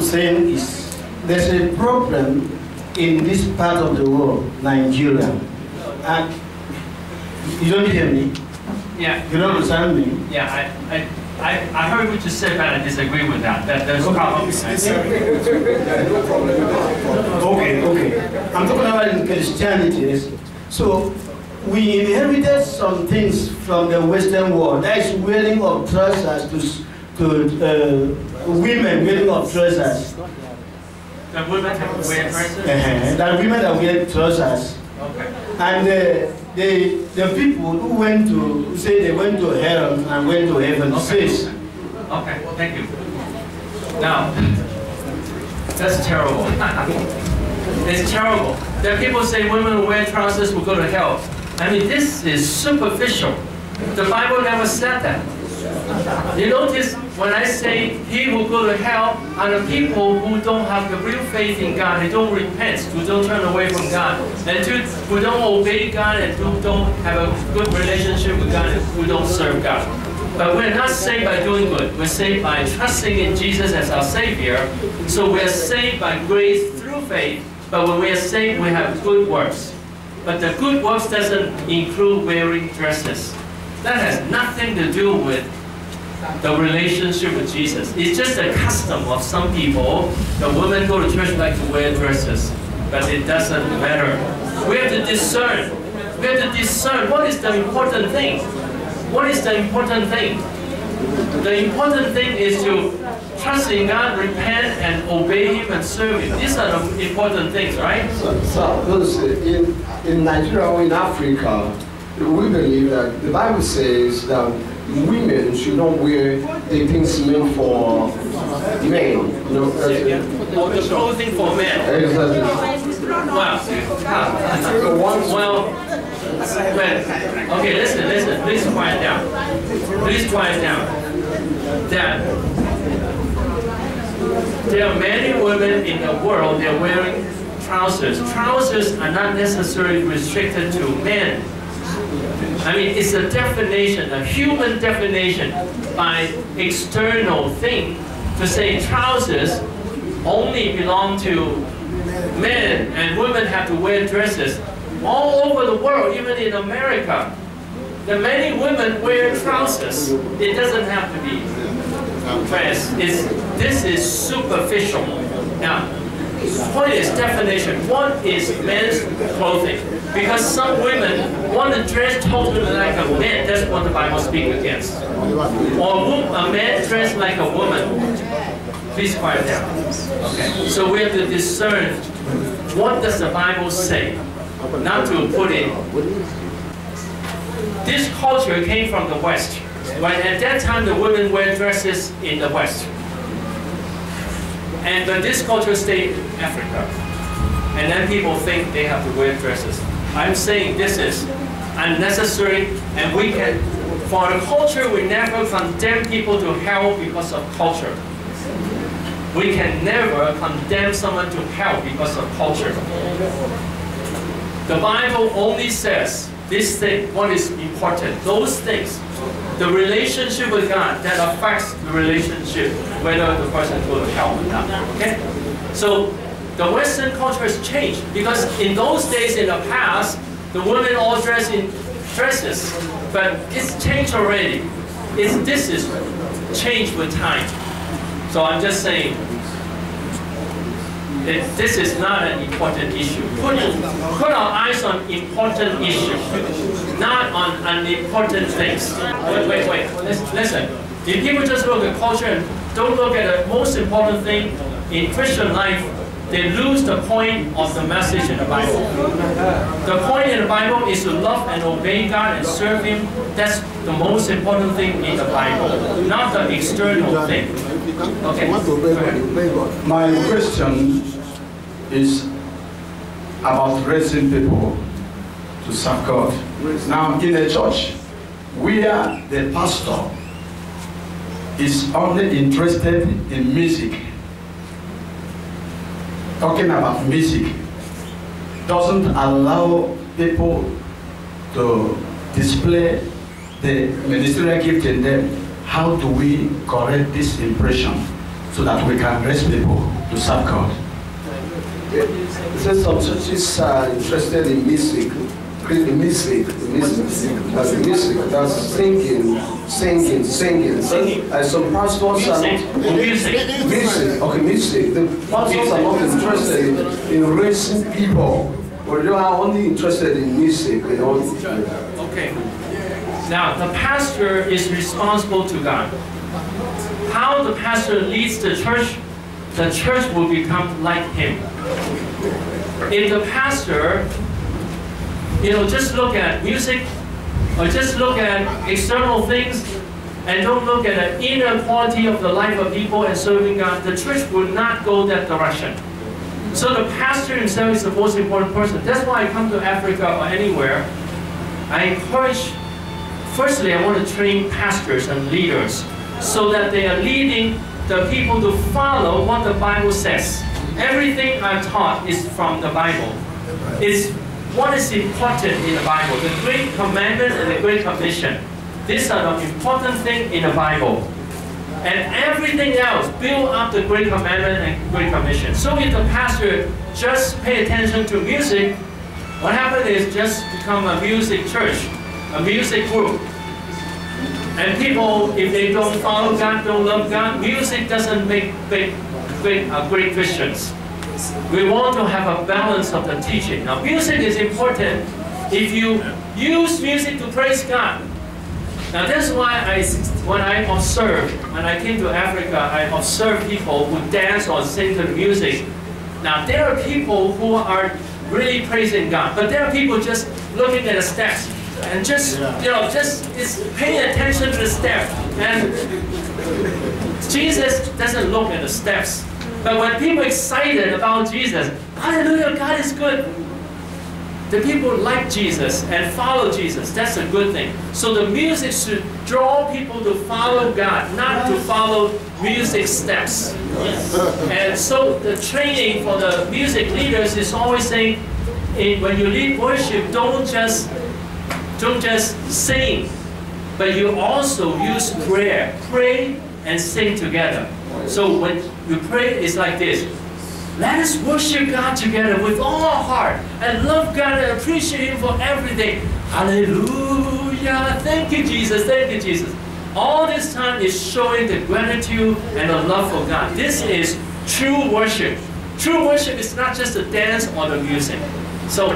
saying is there's a problem in this part of the world, Nigeria. And you don't hear me? Yeah. You don't understand me? Yeah, I, I, I, I heard what you said, but I disagree with that. That there's problems. Okay, okay. I'm talking about in Christianity. So we inherited some things from the Western world. That is wearing of trousers to, to uh, women wearing of trousers. The women have to wear dresses? Uh-huh. That women that wear trousers. Okay. And uh, the, the people who went to, who say they went to hell and went to heaven, Okay. says, Okay, thank you. Now, that's terrible. it's terrible. There are people say women who wear trousers will go to hell. I mean, this is superficial. The Bible never said that. You notice when I say he who go to hell are the people who don't have the real faith in God, they don't repent, who don't turn away from God, and who don't obey God and who don't have a good relationship with God and who don't serve God. But we're not saved by doing good. We're saved by trusting in Jesus as our Savior. So we're saved by grace through faith. But when we are saved, we have good works. But the good works doesn't include wearing dresses. That has nothing to do with the relationship with Jesus. It's just a custom of some people. The women go to church like to wear dresses, but it doesn't matter. We have to discern. We have to discern what is the important thing. What is the important thing? The important thing is to trust in God, repent, and obey Him and serve Him. These are the important things, right? So, so in, in Nigeria or in Africa, we believe that the Bible says that women should not wear the things meant for men. You know, Or the clothing for men. Exactly. Once, well, well, okay, listen, listen, please quiet down. Please quiet down. That there are many women in the world, they're wearing trousers. Trousers are not necessarily restricted to men. I mean, it's a definition, a human definition by external thing to say trousers only belong to men and women have to wear dresses. All over the world, even in America, the many women wear trousers. It doesn't have to be dress. It's, this is superficial. Now, what is definition? What is men's clothing? Because some women want to dress totally like a man. That's what the Bible speaks against. Or a, man dressed like a woman. Please quiet down. Okay. So we have to discern what does the Bible say, not to put in. This culture came from the West. When at that time the women wear dresses in the West. And but this culture stayed in Africa. And then people think they have to wear dresses. I'm saying this is unnecessary and we can, for the culture, we never condemn people to hell because of culture. We can never condemn someone to hell because of culture. The Bible only says this thing, what is important, those things, the relationship with God that affects the relationship, whether the person go to hell or not. Okay? So the Western culture has changed because in those days in the past, the women all dress in dresses, but it's changed already. It's, this is changed with time. So I'm just saying, it, this is not an important issue. Put, put our eyes on important issues, not on unimportant things. Wait, wait, wait. Listen. If people just look at culture and don't look at the most important thing in Christian life, they lose the point of the message in the Bible. The point in the Bible is to love and obey God and serve Him. That's the most important thing in the Bible, not the external thing. Okay. My question is about raising people to serve God. Now, in a church where the pastor is only interested in music, talking about music, doesn't allow people to display the ministerial gift in them, how do we correct this impression so that we can raise people to serve God. Some churches are interested in music, in music, music, that's music, that's singing, singing, singing. Singing. And some pastors are Music. not. Music. Okay, music. The pastors are not interested in, in raising people, but they are only interested in music, you know. Okay. Now, the pastor is responsible to God. How the pastor leads the church, the church will become like him. If the pastor, you know, just look at music or just look at external things and don't look at the inner quality of the life of people and serving God, the church will not go that direction. So the pastor himself is the most important person. That's why I come to Africa or anywhere. I encourage, firstly, I want to train pastors and leaders so that they are leading the people to follow what the Bible says. Everything I'm taught is from the Bible. It's what is important in the Bible, the Great Commandment and the Great Commission. These are the important things in the Bible. And everything else build up the Great Commandment and Great Commission. So if the pastor just pay attention to music, what happens is just become a music church, a music group. And people, if they don't follow God, don't love God, music doesn't make big, big, uh, great Christians. We want to have a balance of the teaching. Now, music is important if you use music to praise God. Now, that's why I, when I observe, when I came to Africa, I observed people who dance or sing to the music. Now, there are people who are really praising God, but there are people just looking at the steps and just, you know, just is paying attention to the steps. And Jesus doesn't look at the steps. But when people excited about Jesus, hallelujah, God is good. The people like Jesus and follow Jesus. That's a good thing. So the music should draw people to follow God, not to follow music steps. And so the training for the music leaders is always saying, when you lead worship, don't just don't just sing, but you also use prayer. Pray and sing together. So when you pray, it's like this. Let us worship God together with all our heart and love God and appreciate Him for everything. Hallelujah. Thank you, Jesus. Thank you, Jesus. All this time is showing the gratitude and the love for God. This is true worship. True worship is not just the dance or the music. So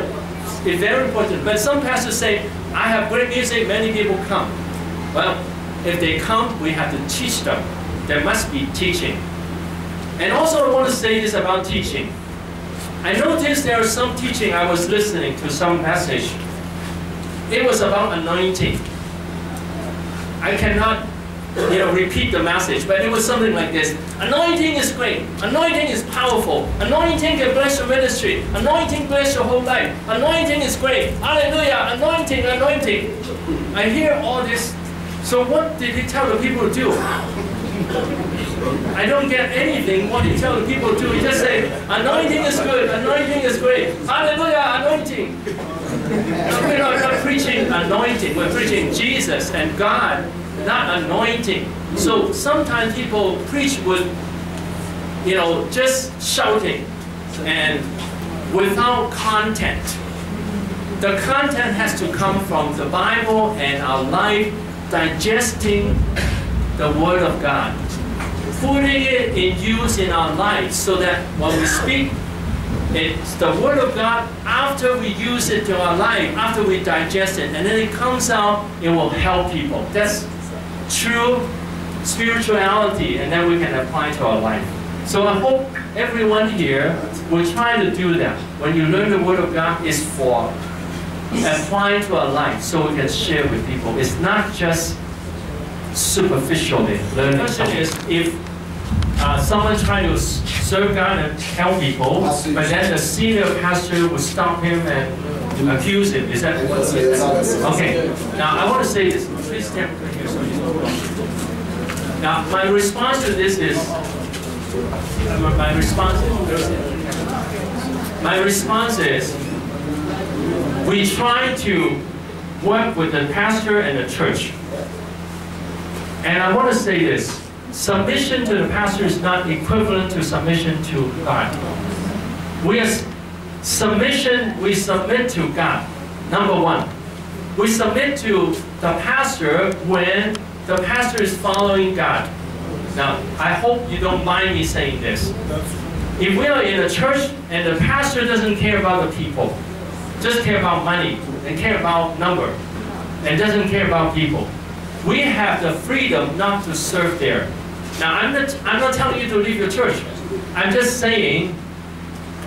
it's very important. But some pastors say, I have great music, many people come. Well, if they come, we have to teach them. There must be teaching. And also I want to say this about teaching. I noticed there was some teaching I was listening to some message. It was about anointing. I cannot you know, repeat the message, but it was something like this. Anointing is great. Anointing is powerful. Anointing can bless your ministry. Anointing bless your whole life. Anointing is great. Hallelujah. Anointing, anointing. I hear all this. So what did he tell the people to do? I don't get anything what you tell people to. He just say, anointing is good, anointing is great. Hallelujah, anointing. We're not, not preaching anointing, we're preaching Jesus and God, not anointing. So sometimes people preach with, you know, just shouting and without content. The content has to come from the Bible and our life digesting the Word of God, putting it in use in our lives so that when we speak, it's the Word of God after we use it to our life, after we digest it, and then it comes out, it will help people. That's true spirituality, and then we can apply to our life. So I hope everyone here will try to do that. When you learn the Word of God, it's for applying to our life so we can share with people. It's not just superficially learning. The question is if uh, someone's trying to serve God and help people, but then the senior pastor will stop him and accuse him. Is that what? Okay. Now I want to say this. Please stand here. so you know. Now my response to this is my response is my response is we try to work with the pastor and the church. And I want to say this. submission to the pastor is not equivalent to submission to God. We are submission, we submit to God. Number one, we submit to the pastor when the pastor is following God. Now, I hope you don't mind me saying this. If we are in a church and the pastor doesn't care about the people, just care about money and care about number, and doesn't care about people, we have the freedom not to serve there. Now, I'm not, I'm not telling you to leave your church. I'm just saying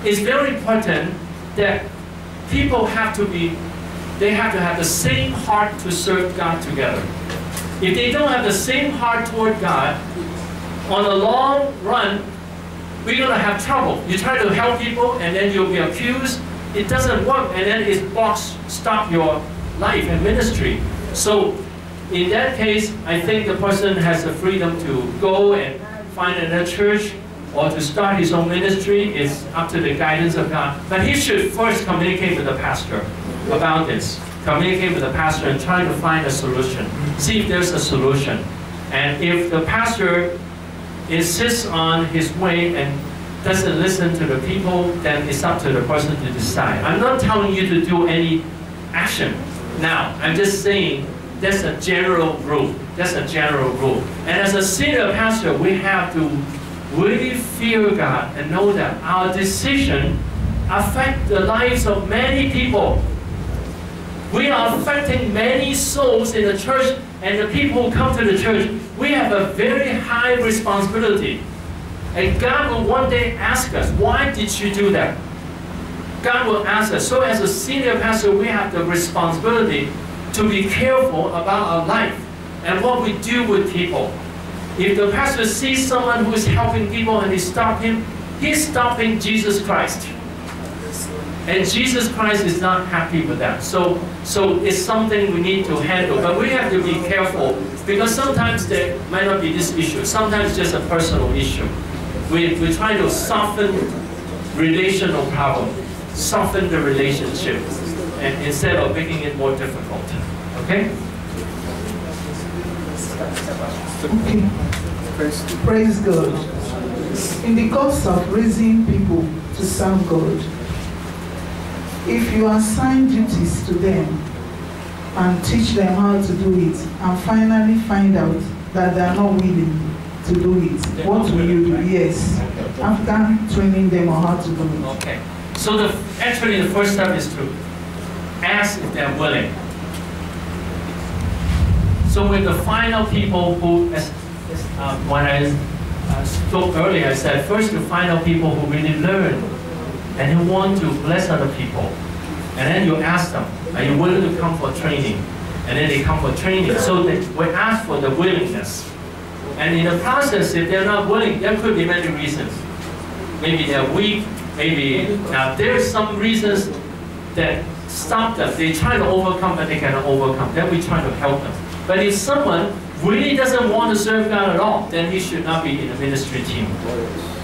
it's very important that people have to be, they have to have the same heart to serve God together. If they don't have the same heart toward God, on the long run, we're going to have trouble. You try to help people and then you'll be accused. It doesn't work and then it blocks, stop your life and ministry. So in that case, I think the person has the freedom to go and find another church or to start his own ministry. It's up to the guidance of God. But he should first communicate with the pastor about this. Communicate with the pastor and try to find a solution. See if there's a solution. And if the pastor insists on his way and doesn't listen to the people, then it's up to the person to decide. I'm not telling you to do any action now. I'm just saying that's a general rule. That's a general rule. And as a senior pastor, we have to really fear God and know that our decision affect the lives of many people. We are affecting many souls in the church and the people who come to the church. We have a very high responsibility. And God will one day ask us, why did you do that? God will ask us. So as a senior pastor, we have the responsibility to be careful about our life and what we do with people. If the pastor sees someone who is helping people and he stop him, he's stopping Jesus Christ. And Jesus Christ is not happy with that. So, so it's something we need to handle. But we have to be careful because sometimes there might not be this issue. Sometimes just a personal issue. We, we try to soften relational problem, soften the relationship, and instead of making it more difficult. Okay? Okay. Praise God. In the course of raising people to serve God, if you assign duties to them and teach them how to do it, and finally find out that they are not willing to do it, They're what will you do? right? Yes. After training them on how to do it. Okay. So the actually the first step is to ask if they're willing. So with the final people who, as, uh, when I uh, spoke earlier, I said first the final people who really learn and who want to bless other people. And then you ask them, are you willing to come for training? And then they come for training. So they, we ask for the willingness. And in the process, if they're not willing, there could be many reasons. Maybe they're weak, maybe now there's some reasons that stop them. They try to overcome, but they cannot overcome. Then we try to help them. But if someone really doesn't want to serve God at all, then he should not be in the ministry team.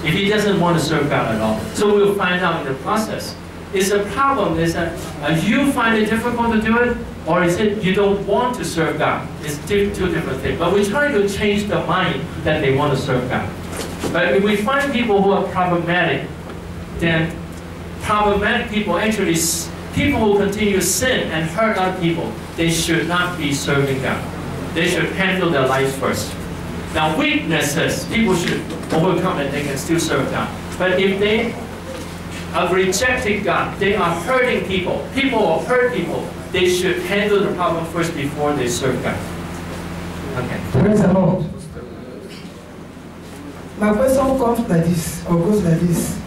If he doesn't want to serve God at all. So we'll find out in the process. Is the problem is that uh, you find it difficult to do it, or is it you don't want to serve God? It's two, different things. But we try to change the mind that they want to serve God. But if we find people who are problematic, then problematic people actually, people who continue to sin and hurt other people, they should not be serving God. They should handle their lives first. Now weaknesses, people should overcome and they can still serve God. But if they have rejected God, they are hurting people, people will hurt people, they should handle the problem first before they serve God. Okay. Praise the Lord. My question comes like this, or goes like this.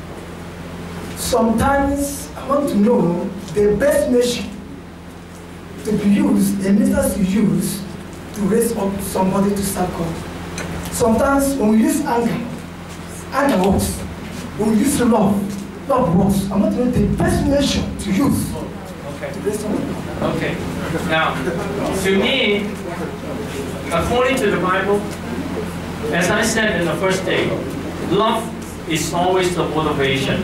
Sometimes I want to know the best measure to be used, a minister to use to raise up somebody to serve God. Sometimes when we use anger, anger works. When we use love, love works. I want to know the best measure to use Okay. to. Okay. Now, to me, according to the Bible, as I said in the first day, love is always the motivation.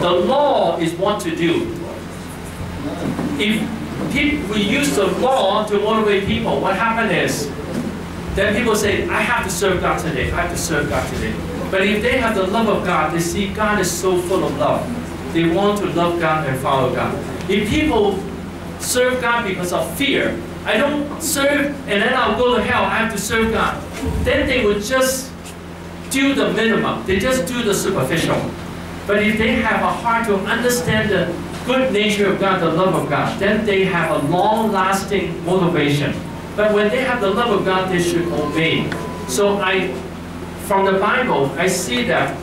The law is what to do. If we use the law to motivate people, what happened is then people say, I have to serve God today, I have to serve God today. But if they have the love of God, they see God is so full of love. They want to love God and follow God. If people serve God because of fear, I don't serve and then I'll go to hell, I have to serve God. Then they would just do the minimum. They just do the superficial. But if they have a heart to understand the good nature of God, the love of God, then they have a long-lasting motivation. But when they have the love of God, they should obey. So I, from the Bible, I see that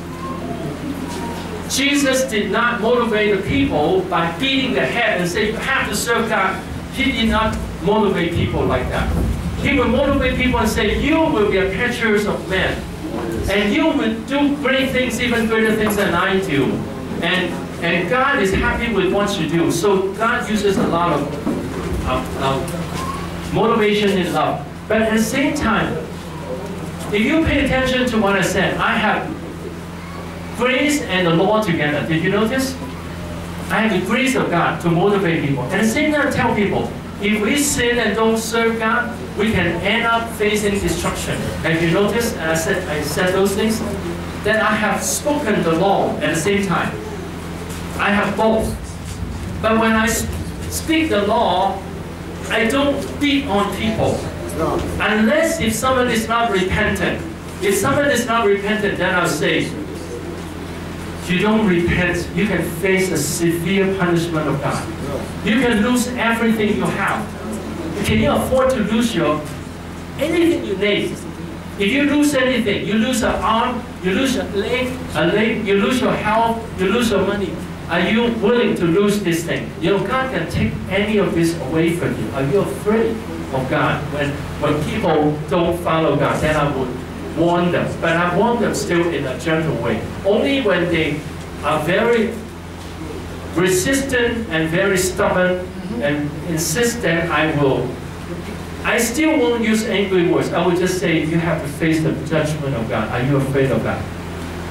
Jesus did not motivate the people by beating the head and say, you have to serve God. He did not motivate people like that. He would motivate people and say, you will be a catchers of men. And you will do great things, even greater things than I do. And, and God is happy with what you do. So God uses a lot of, of, of motivation in love. But at the same time, if you pay attention to what I said, I have grace and the law together. Did you notice? I have the grace of God to motivate people. And at the same time, tell people, if we sin and don't serve God, we can end up facing destruction. Have you noticed? And I said, I said those things. Then I have spoken the law at the same time. I have both. But when I speak the law, I don't beat on people. Unless if someone is not repentant. If someone is not repentant, then I'll say, you don't repent, you can face a severe punishment of God. You can lose everything you have. Can you afford to lose your anything you need? If you lose anything, you lose an arm, you lose a leg, a leg, you lose your health, you lose your money. Are you willing to lose this thing? You know, God can take any of this away from you. Are you afraid of God? When when people don't follow God, then I would warn them. But I warn them still in a gentle way. Only when they are very resistant and very stubborn mm-hmm. and insist that I will. I still won't use angry words. I will just say, you have to face the judgment of God. Are you afraid of God?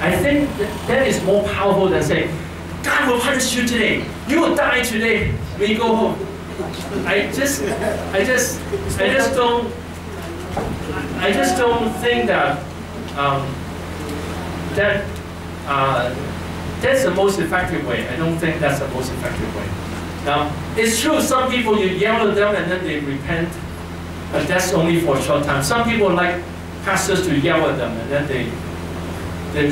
I think that, that is more powerful than saying, God will punish you today. You will die today when you go home. I just, I just, I just don't, I just don't think that um, that uh, that's the most effective way. I don't think that's the most effective way. Now, it's true, some people you yell at them and then they repent, but that's only for a short time. Some people like pastors to yell at them and then they, they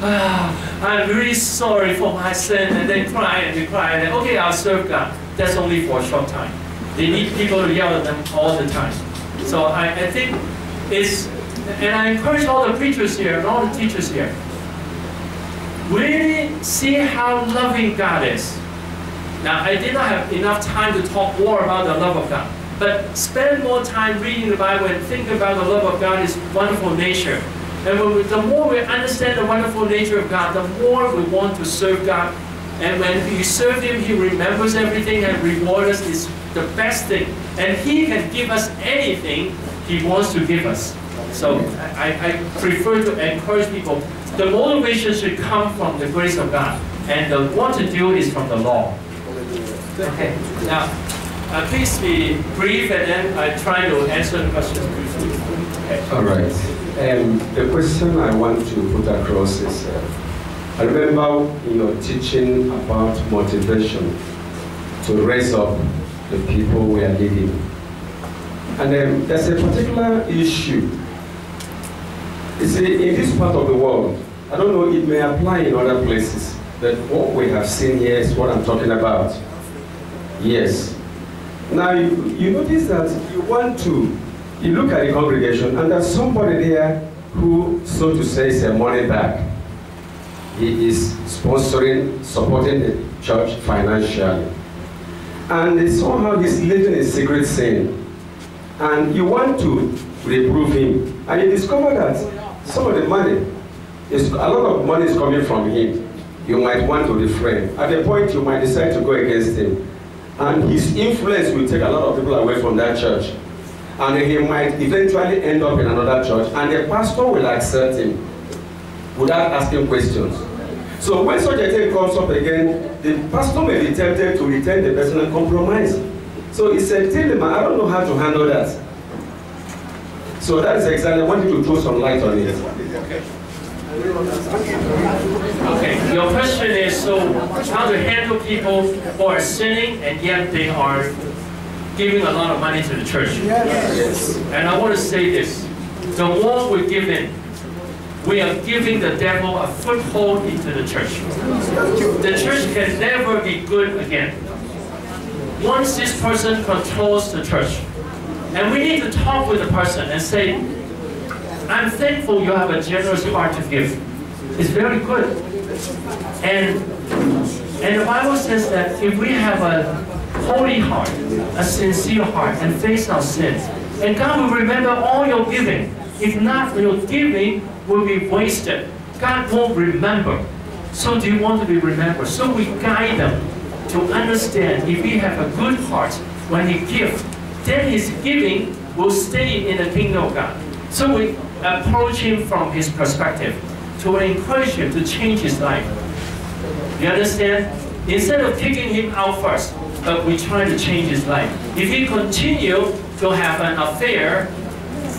I'm really sorry for my sin, and they cry and they cry and okay, I'll serve God. That's only for a short time. They need people to yell at them all the time. So I, I think it's, and I encourage all the preachers here and all the teachers here, really see how loving God is. Now, I did not have enough time to talk more about the love of God, but spend more time reading the Bible and think about the love of God, His wonderful nature. And we, the more we understand the wonderful nature of God, the more we want to serve God. And when we serve Him, He remembers everything and rewards us is the best thing. And He can give us anything He wants to give us. So I, I prefer to encourage people. The motivation should come from the grace of God. And the what to do is from the law. Okay. Now, uh, please be brief and then I try to answer the questions briefly. Okay. All right. Um, the question I want to put across is, uh, I remember in your teaching about motivation to raise up the people we are leading. And um, there's a particular issue. You see, in this part of the world, I don't know, it may apply in other places, that what we have seen here is what I'm talking about. Yes. Now, you, you notice that you want to, you look at the congregation, and there's somebody there who, so to say, is a money bag. He is sponsoring, supporting the church financially. And somehow he's living a secret sin. And you want to reprove him. And you discover that some of the money, is, a lot of money is coming from him. You might want to refrain. At a point, you might decide to go against him. And his influence will take a lot of people away from that church. And he might eventually end up in another church, and the pastor will accept him without asking questions. So when such a thing comes up again, the pastor may be tempted to return the person and compromise. So he said, tell him, I don't know how to handle that. So that is exactly, I want you to throw some light on it. Okay, your question is so how to handle people who are sinning and yet they are giving a lot of money to the church. Yes. And I want to say this the more we give in, we are giving the devil a foothold into the church. The church can never be good again. Once this person controls the church, and we need to talk with the person and say, I'm thankful you have a generous heart to give. It's very good. And, and the Bible says that if we have a holy heart, a sincere heart, and face our sins, and God will remember all your giving. If not, your giving will be wasted. God won't remember. So do you want to be remembered? So we guide them to understand if we have a good heart when he gives, then his giving will stay in the kingdom of God. So we approach him from his perspective to encourage him to change his life. You understand? Instead of kicking him out first, but we try to change his life. If he continue to have an affair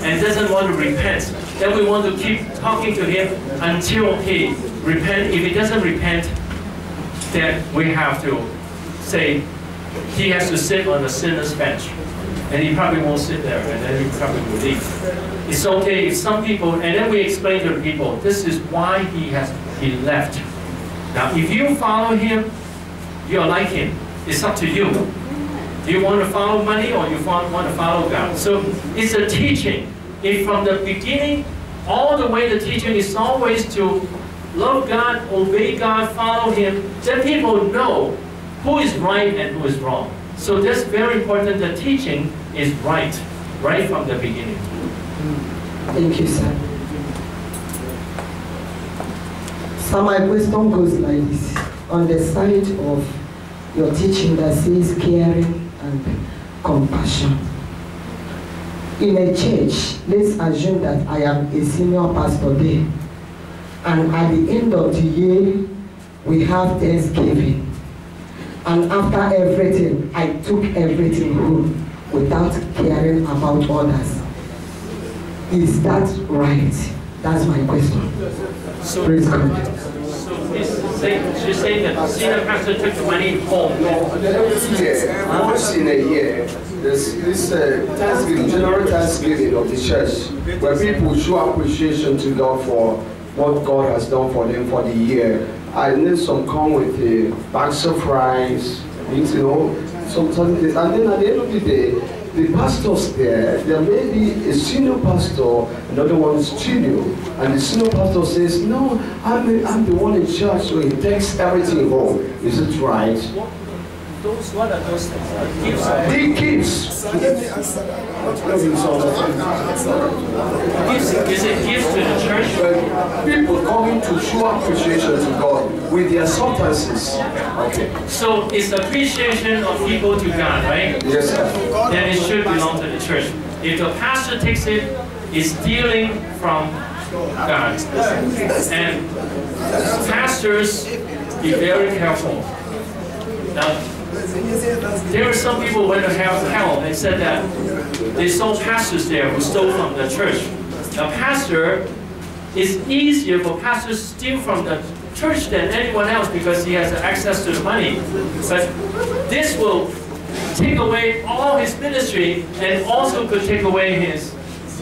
and doesn't want to repent, then we want to keep talking to him until he repent. If he doesn't repent, then we have to say he has to sit on the sinner's bench. And he probably won't sit there, and then he probably will leave. It's okay if some people, and then we explain to the people, this is why he has he left. Now, if you follow him, you're like him. It's up to you. Do you want to follow money or you want to follow God? So it's a teaching. If from the beginning, all the way the teaching is always to love God, obey God, follow Him, then people know who is right and who is wrong. So that's very important. The teaching is right, right from the beginning. Thank you, sir. So my question goes like this. On the side of your teaching that says caring and compassion. In a church, let's assume that I am a senior pastor there. And at the end of the year, we have Thanksgiving. And after everything, I took everything home without caring about others. Is that right? That's my question. Praise God. so she's saying that senior pastor took the money home. Every once in a year, this uh, Thanksgiving, general Thanksgiving of the church, where people show appreciation to God for what God has done for them for the year. I need some corn with a bags of rice, you know, some something. And then at the end of the day, the pastors there, there may be a senior pastor, another one is junior, and the senior pastor says, "No, I'm, the- I'm the one in charge," so he takes everything home. Is it right? Those, what are those things? Uh, Gifts or He keeps. Is it gifts to the church? But people coming to show appreciation to God with their substances. Okay. So it's appreciation of people to God, right? Yes, sir. Then it should belong to the church. If the pastor takes it, it's stealing from God. And pastors, be very careful. Now, there are some people who went to hell, hell, they said that they saw pastors there who stole from the church. A pastor, it's easier for pastors to steal from the church than anyone else because he has access to the money. But this will take away all his ministry and also could take away his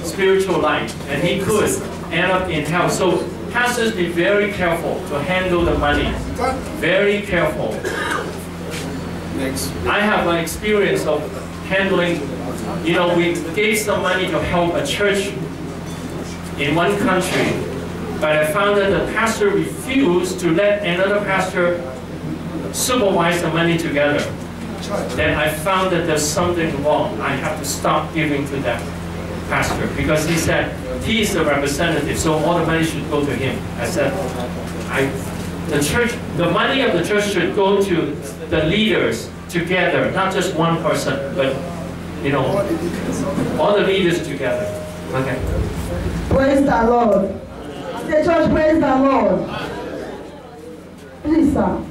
spiritual life. And he could end up in hell. So pastors be very careful to handle the money. Very careful. I have an experience of handling, you know, we gave some money to help a church in one country, but I found that the pastor refused to let another pastor supervise the money together. Then I found that there's something wrong. I have to stop giving to that pastor because he said he is the representative, so all the money should go to him. I said, I, the church, the money of the church should go to the leaders together, not just one person, but you know, all the leaders together. Okay. Praise the Lord. The church, praise the Lord. Please, sir,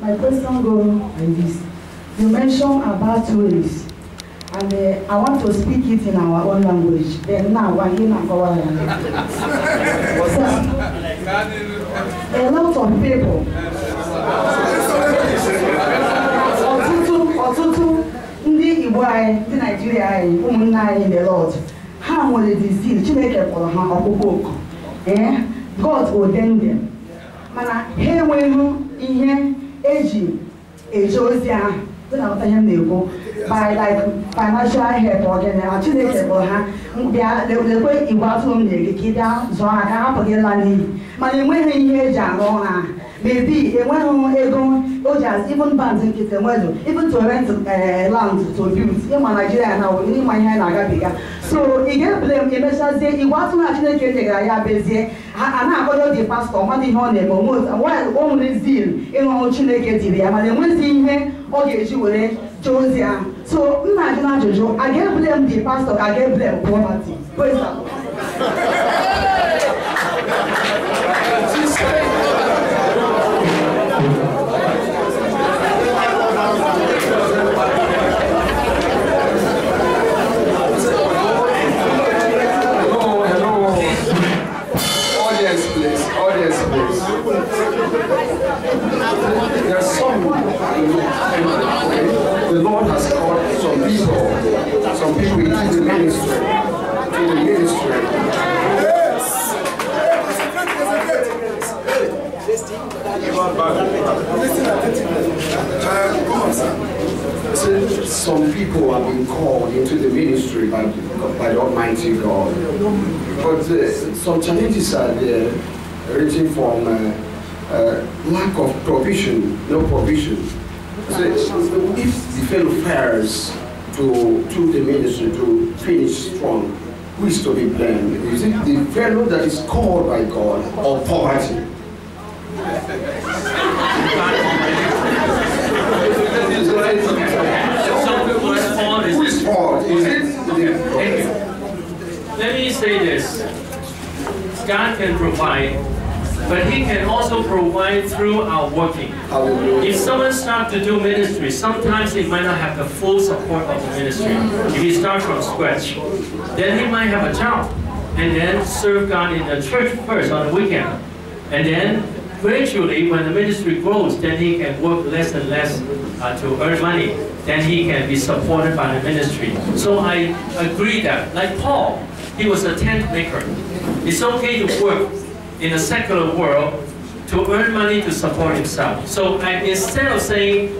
my question goes like this. You mentioned about ways. and uh, I want to speak it in our own language. Then now, why you not go on? So, a lot of people. Igbo anyị ndị naijiria anyị ụmụnne anyị the lord ha nwere disease chineke kpọrọ ha ọkpụkpọ oku ee god them mana ha enweghị ihe eji eje ozi ahụ. Dị na nghọta ihe m na-ekwu financial help ma chineke kpọrọ ha. Bịa lekwe igwe atụrụ m bịa zụọ ha hapụ gị la n'iyi. Mana enweghị ihe eji arụ ọrụ ahụ. Maybe enweghị ego o ji as even bands nkịtị enweghị even to rent uh, land to build ịma Nigeria na ịma ihe anyị na-agabiga so ị ga-ebule emechazie igwe atụrụ na chineke nyegara ya bezie a na-akwado dị pastọ mmadụ ihe ọ na-eme o nwere zil ịrụ chineke dịrị ya mana enwezi ihe ọ ga-eji were jee ozi ahụ so m na-ajụ na ajụjụ a ga-ebule dị pastọ ka a ga-ebule m poverty Some people have been called into the ministry by, by the Almighty God. But uh, some challenges are there, ranging from uh, uh, lack of provision, no provision. So if the fellow fails to, to the ministry to finish strong, who is to be blamed? Is it the fellow that is called by God or poverty? Whose fault is Who fault? Is it Let me say this. God can provide, but He can also provide through our working. If someone starts to do ministry, sometimes he might not have the full support of the ministry. If he starts from scratch, then he might have a job and then serve God in the church first on the weekend. And then gradually, when the ministry grows, then he can work less and less uh, to earn money. Then he can be supported by the ministry. So I agree that, like Paul, he was a tent maker. It's okay to work in a secular world to earn money to support himself. So instead of saying,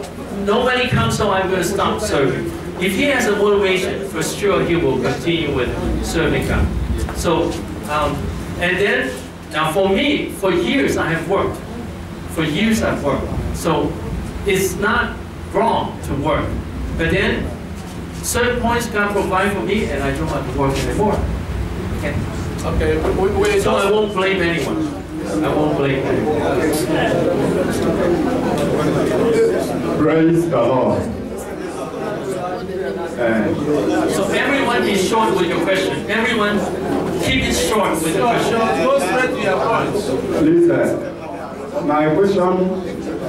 nobody comes, so I'm going to stop serving. If he has a motivation, for sure he will continue with serving God. So, um, and then, now for me, for years I have worked. For years I've worked. So it's not wrong to work. But then, certain points God provide for me and I don't have to work anymore. Okay. Okay, we, we So I won't blame anyone. I won't blame anyone. Praise the Lord. Uh, So everyone is short with your question. Everyone keep it short with the question. go straight to your point. listen, my question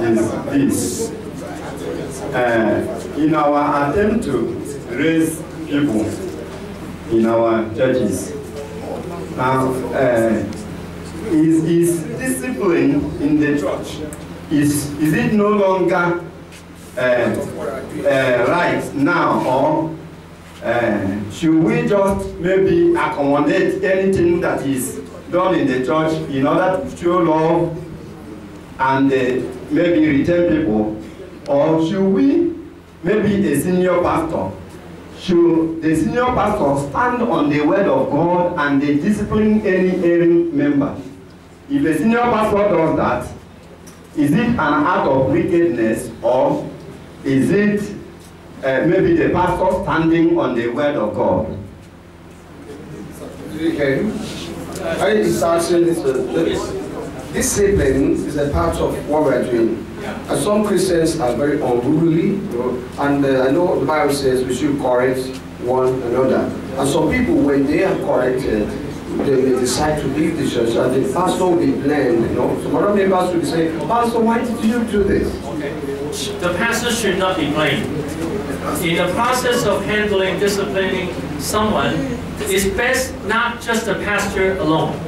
is this. Uh, in our attempt to raise people in our churches, now, uh, is, is discipline in the church, is, is it no longer uh, uh, right now or uh, should we just maybe accommodate anything that is done in the church in order to show love and uh, maybe retain people? Or should we maybe a senior pastor should the senior pastor stand on the word of God and they discipline any erring member? If a senior pastor does that is it an act of wickedness or is it uh, maybe the pastor standing on the word of God Okay. I start saying this. uh, the- Discipline is a part of what we're doing. And some Christians are very unruly, you know, and uh, I know the Bible says we should correct one another. And some people, when they are corrected, they may decide to leave the church and the pastor will be blamed, you know. Some other members will say, Pastor, why did you do this? The pastor should not be blamed. In the process of handling, disciplining someone, it's best not just the pastor alone.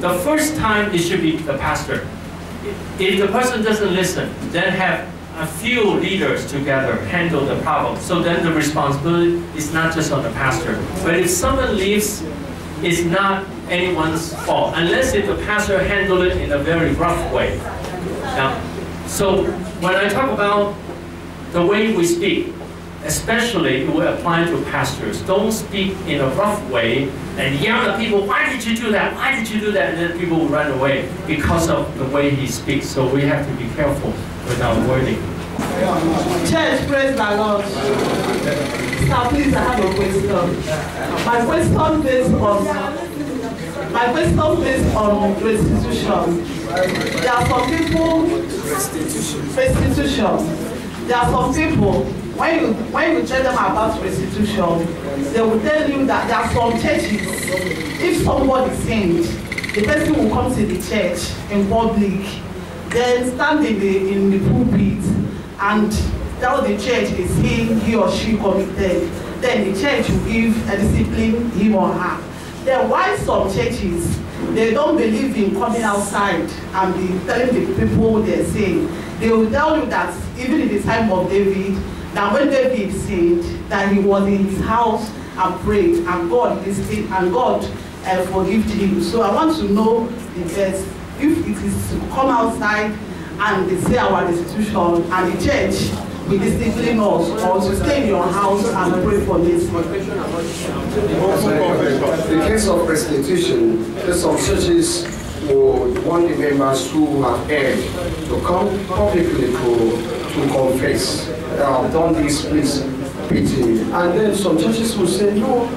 The first time it should be the pastor. If the person doesn't listen, then have a few leaders together handle the problem. So then the responsibility is not just on the pastor. But if someone leaves, it's not anyone's fault, unless if the pastor handled it in a very rough way. Now, so when I talk about the way we speak, especially it will apply to pastors. Don't speak in a rough way and yell at people, why did you do that? Why did you do that? And then people will run away because of the way he speaks. So we have to be careful with our wording. Church, praise the Lord. Sir, please, I have a question. My question based on my question based on restitution. There are some people restitution. There are some people when you when you tell them about restitution, they will tell you that there are some churches. If somebody sins, the person will come to the church in public, then stand in the in the pulpit and tell the church is he he or she committed. Then the church will give a discipline him or her. Then why some churches they don't believe in coming outside and be telling the people what they're saying. They will tell you that even in the time of David, that when David said that he was in his house and prayed, and God listened, and God uh, forgave him. So I want to know the. If it is to come outside and they say our institution and the church discipline us, or stay in your house and pray for this. The case of restitution, some churches would want the members who have erred to come publicly to, to confess. Uh, done this, please pity. And then some churches will say, no,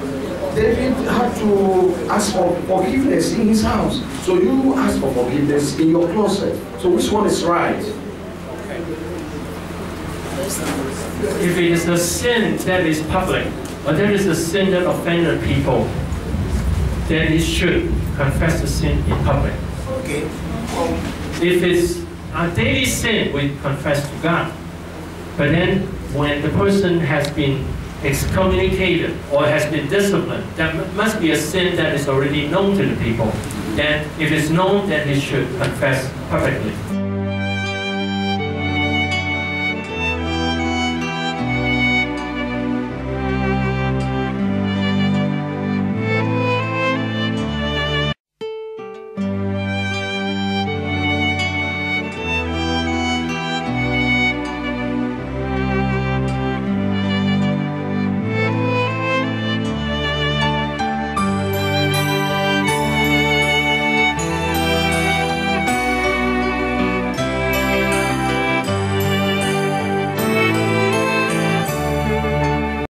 David had to ask for forgiveness in his house. So you ask for forgiveness in your closet. So which one is right? If it is a sin that is public, or there is a sin that offended people, then it should confess the sin in public. Okay. If it's a daily sin, we confess to God. But then when the person has been excommunicated or has been disciplined, that must be a sin that is already known to the people. Then if it's known, then he should confess publicly.